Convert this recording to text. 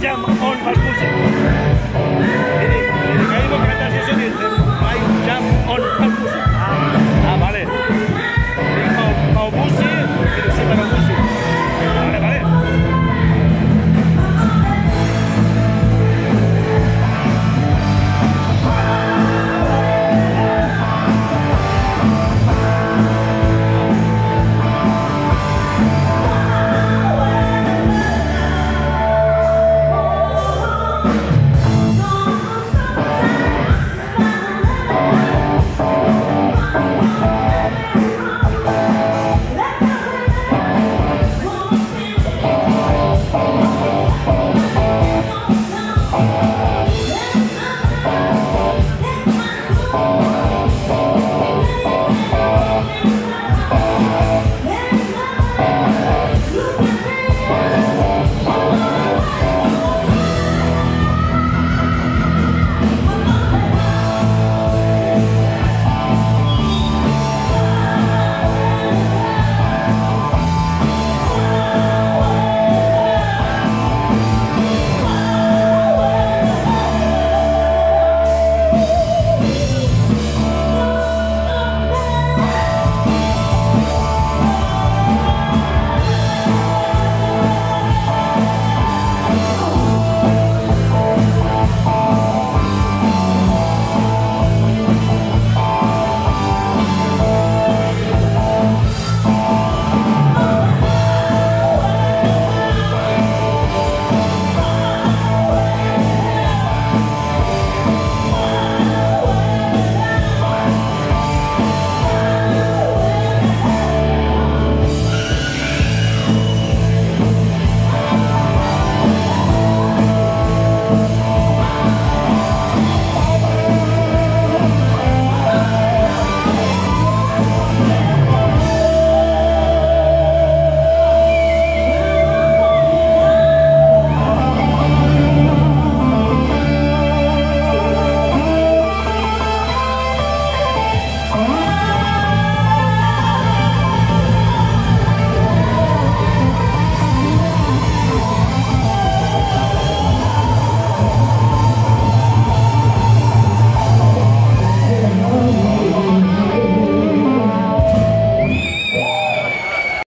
jam on my pussy.